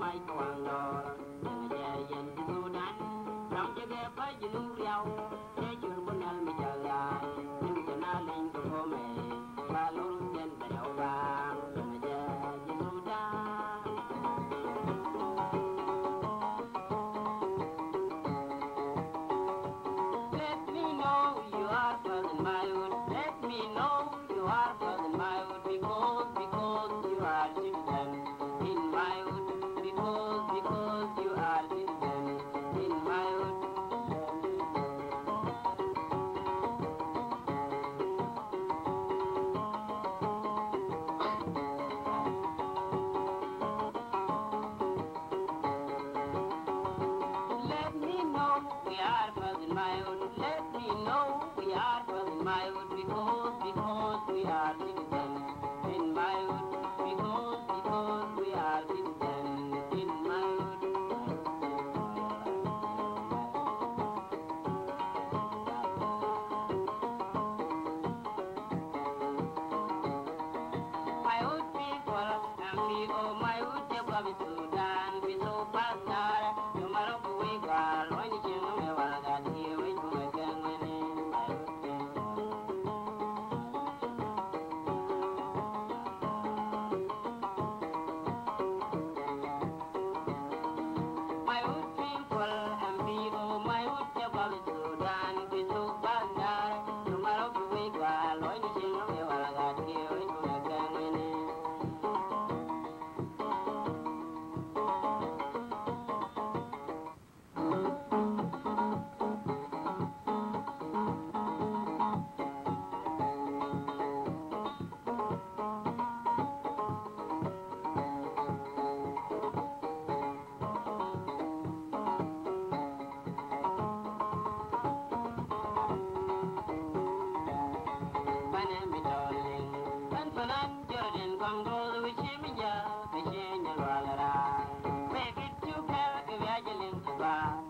my tongue. we are. Well, in my hood we go, we go, we are. In my hood we go. Bye.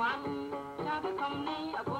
one, Shaka a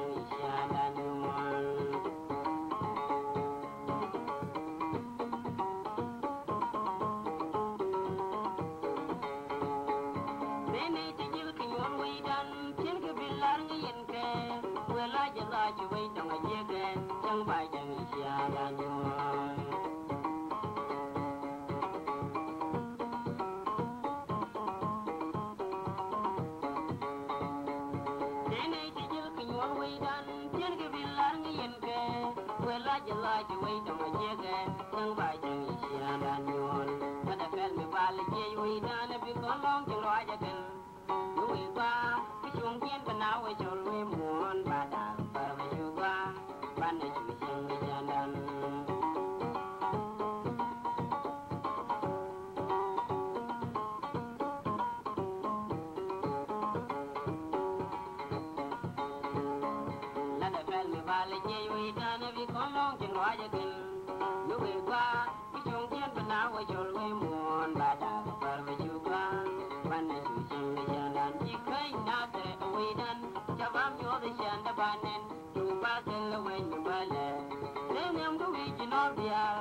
meme ti jil ki nyon wei dan tin ki bilar ngi yin ke wela ja la chi wei tong a ye ke chang bai jang i xia ya nyon meme ti jil mi ba le ye wi na na bi ngon long jing ro ja ten yu wi ba ki chung kien pa na we chol we muon ba da par me yu ba ba ne chu mi jing mi jan dan la na fel mi ba le ye wi na na bi ngon long jing ro ja ten yu wi Brazil, when the Malay, then I'm going to Nobia.